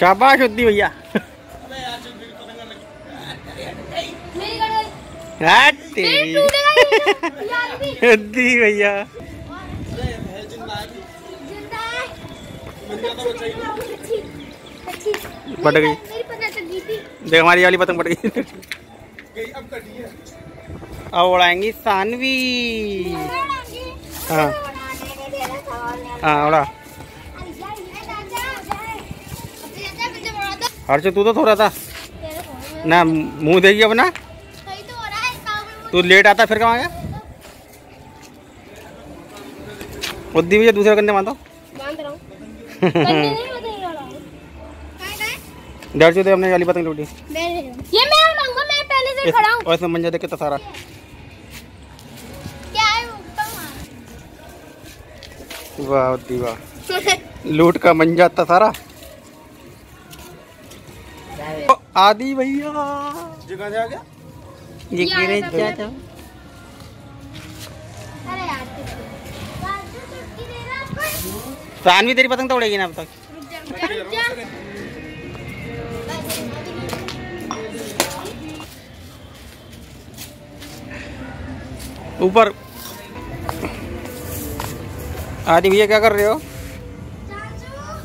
शाबाश होती भैया। भैया ज़िंदा है अच्छी फट गई। देख, हमारी वाली पतंग पड़ गई। अब उड़ाएँगी सानवी। हाँ। हाँ उड़ा। हर्ष तू तो थोड़ा था ना मुँह देगी अपना। तू लेट आता फिर कहाँ गया बुद्धि भैया दूसरे कंधे बांधो। डर चुके हमने वाली पतंग टूटी ये मैं उड़ाऊँगा मैं पहले से खड़ा हूँ। और इसमें मंजा देख कितना सारा। क्या है वाह वाह। लूट का मंजा इतना सारा। आदि भैया। जगह से आ गया? ये गिरे क्या था? अरे यार राजू छुट्टी दे रहा आपको सानवी तेरी पतंग तो उड़ेगी ना अब तक। रुक जा रुक जा रुक जा ऊपर। आदि भैया क्या कर रहे हो?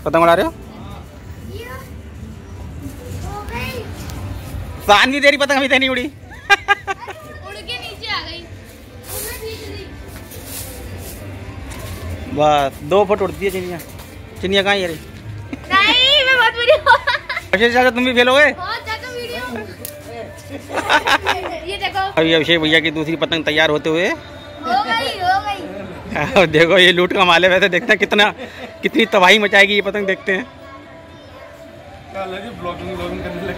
पतंग उड़ा रहे हो? सानवी तेरी पतंग अभी तक नहीं उड़ी। उड़ के नीचे आ गई। उन्हें खींच ली बस दो फुट उड़ती है चिड़िया चिड़िया कहाँ है रही नहीं मैं बहुत वीडियो अभिषेक चाचा तुम भी फेल हो गए? बहुत ज़्यादा वीडियो ये देखो। अभी अभिषेक भैया की दूसरी पतंग तैयार होते हुए। हो गई हो गई। और देखो ये लूट का माल है वैसे देखते हैं कितना कितनी तबाही मचाएगी ये पतंग देखते हैं। ब्लॉगिंग ब्लॉगिंग करने लग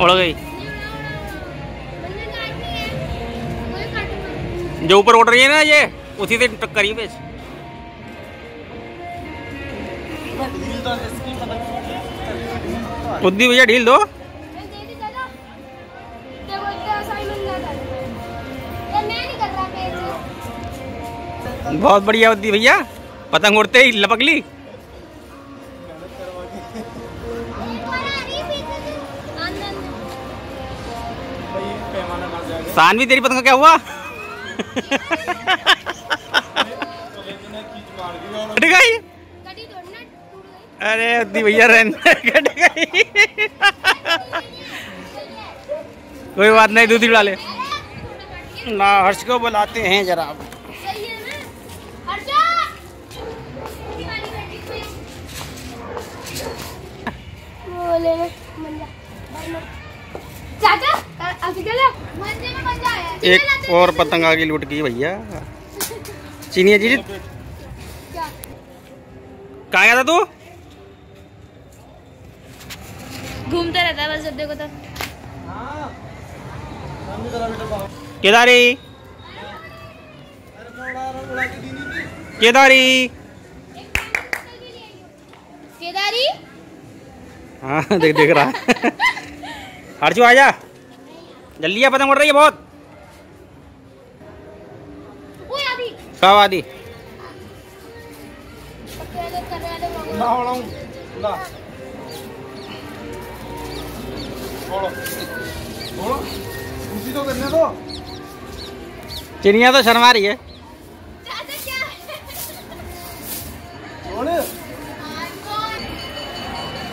उड़ गई। जो ऊपर उड़ रही है ना ये, उसी से टक्कर ही बेच। बुद्धि भैया ढील दो। बहुत बढ़िया बुद्धि भैया। पतंग उड़ते ही लपक ली। सानवी तेरी पतंग क्या हुआ? कट गई। अरे भैया रहने कट गई। कोई बात नहीं, दूधी उड़ा ले। ना, हर्ष को बुलाते हैं जरा। सही है ना हर्षा ये वाली कटी पे वो ले ले मंजा चाचा अभी चलो मंजे में मंजा आया एक और पतंग आगे लूट गई भैया। चीनिया जी कहाँ गया था तू? घूमता रहता है बस देखो तो। केदारी। केदारी। केदारी? हाँ देख देख रहा है। हर्षू आजा। जल्दी आ पतंग उड़ रही है बहुत ओए अभी कब आदि पकड़े कर रहे हैं ना उड़ाऊं ना छोड़ो छोड़ो उसी तो करने दो चिड़िया तो शर्मा रही है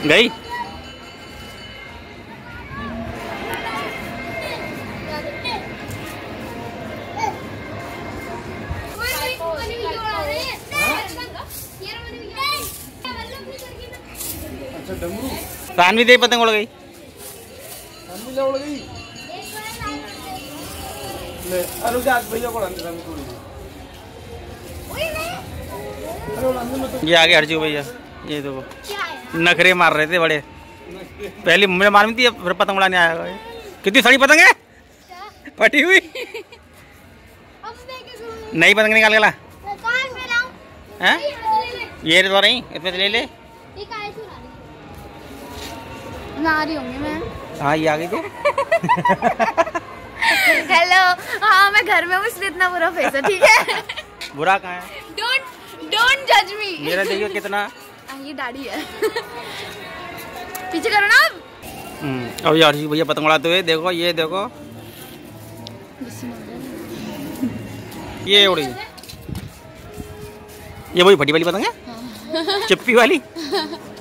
गई गई गई डाल दे थोड़ी ये आगे हर्षू भैया ये देखो नखरे मार रहे थे बड़े पहले मुझे में मालूम थी फिर पतंग उड़ाने आया कितनी सड़ी पतंग है फटी हुई नई पतंग निकाल के ये तो नहीं इसमें ले ले ना रही होंगी मैं। हाँ ये आ गई तो हेलो हाँ मैं घर में हूँ इसलिए इतना बुरा फेस है ठीक है? बुरा कहाँ है? डोंट डोंट जज मी मेरा देखियो कितना। ये दाढ़ी है। पीछे करो ना अब। हम्म, अब ये हर्षू भैया पतंग उड़ाते हुए देखो ये देखो। ये उड़ी। ये वही फटी वाली पतंग है। चिप्पी वाली?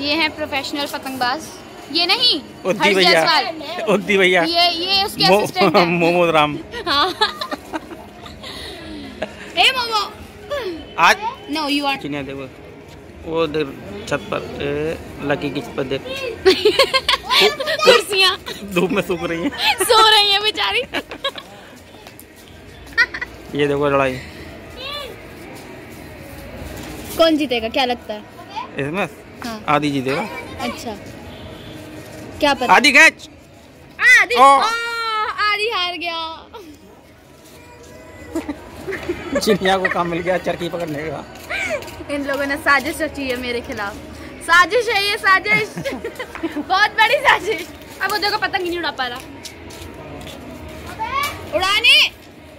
ये है प्रोफेशनल पतंगबाज। ये नहीं उद्दी भैया। उद्दी भैया। ये ये उसके असिस्टेंट मो- है। मोमोद राम। हाँ। ए मोमो। आज नो यू आर चिनिया देखो वो देख छत पर ए, लकी की छत पर देख। कुर्सियाँ। धूप में सूख रही है। सो रही है बेचारी। ये देखो लड़ाई। कौन जीतेगा क्या लगता है? इसमें? हाँ। आधी जीतेगा अच्छा। क्या पता? आधी कैच आदि। आदि हार गया। चिनिया को काम मिल गया चरखी पकड़ने का। इन लोगों ने साजिश रची है मेरे खिलाफ। साजिश है ये साजिश। बहुत बड़ी साजिश। अब वो देखो पतंग नहीं उड़ा पा रहा। उड़ाने।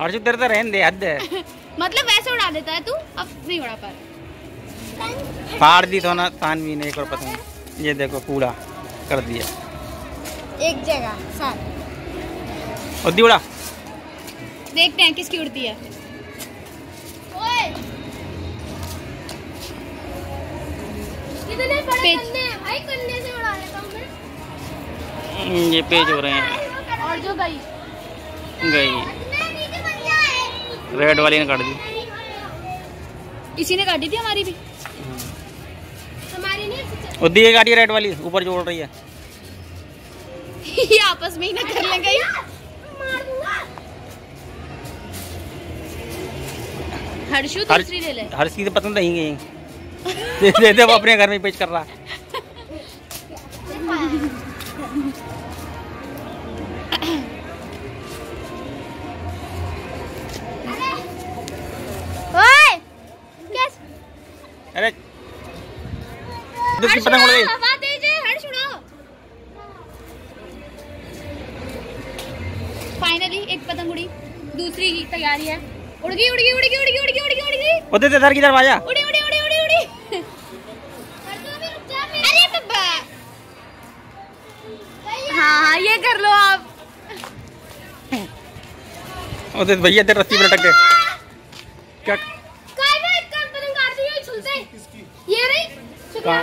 अर्जुन तेरे तो रहने दे हद है। मतलब वैसे उड़ा देता है तू अब नहीं उड़ा पा रहा। फाड़ दी तो ना तान भी नहीं एक और पतंग। ये देखो कूड़ा कर दिया। एक जगह साथ। उद्दी उड़ा देखते हैं किसकी उड़ती है। कितने बड़े कंधे हैं भाई कंधे से उड़ा लेता हूँ मैं हम्म, ये पेज हो रहे हैं। और जो गई। गई। रेड वाली ने काट दी। इसी ने काटी थी हमारी भी। नहीं दी गाड़ी रेड वाली ऊपर जोड़ रही है। ये आपस में ही ना कर लेंगे। हर्षु हर दूसरी ले ले। हर चीज़ पसंद नहीं गई दे दे दे वो अपने घर में पेश कर रहा। दूसरी पतंग उड़ गई फाइनली एक पतंग उड़ी दूसरी की तैयारी है उड़ गई उड़। गई उड़ गई उड़ गई उड़ गई उड़ गई उड़ गई दे दे सर की तरफ़ आजा। उड़ी उड़ी उड़ी उड़ी उड़ी। अरे बब्बा हाँ हाँ ये कर लो आप। दे भैया तेरे रस्सी पे लटक गए। क्या काय में एक पतंग काट दी है झुलते ये रही? शुक्रिया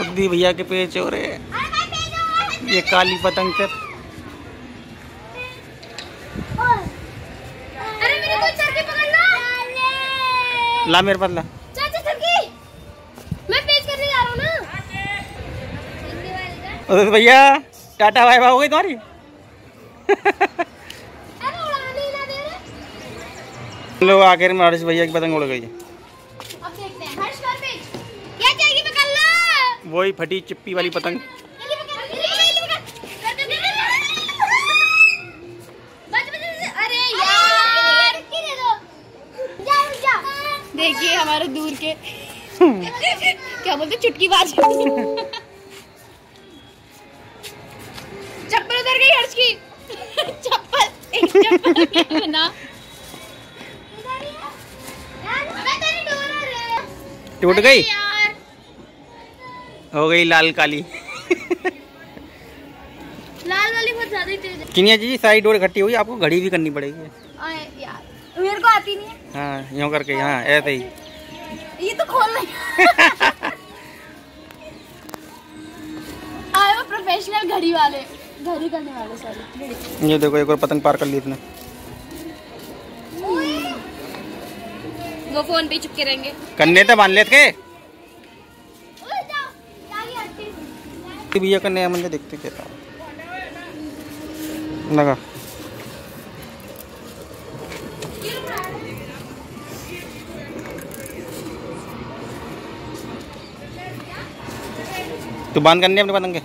उद्दी भैया के पेच हो रहे हैं। ये काली पतंग पकड़ लो। ला मेरे पास ला। चाचा चरखी मैं पेच करने जा रहा हूँ ना। उद्दी भैया टाटा बाय बाय हो गई तुम्हारी? ही लोग आखिर में हर्ष भैया की पतंग उड़ गई। अब देखते हैं हर्ष कर पेच ये चरखी पकड़ लो वही फटी चिप्पी वाली पतंग। देखिए हमारे दूर के। क्या बोलते चुटकी बाज। चप्पल उधर गई हर्ष की। चप्पल एक चप्पल क्या बना टूट गई? यार। हो गई लाल काली। लाल वाली बहुत ज़्यादा ही तेज है। किनिया जी साइड डोर इकट्ठी हुई आपको घड़ी भी करनी पड़ेगी। यार मेरे को आती नहीं है। हाँ यूँ करके हाँ ऐसे ही। ये तो खोल नहीं आए वो प्रोफेशनल घड़ी वाले घड़ी करने वाले सॉरी ये देखो एक और पतंग पार कर ली इसने। वो फ़ोन पे चुपके रहेंगे। कन्ने तो बाँध लेते भैया का नया मंदिर देखते कहता हूँ लगा। तो बाँध करने अपने पतंगे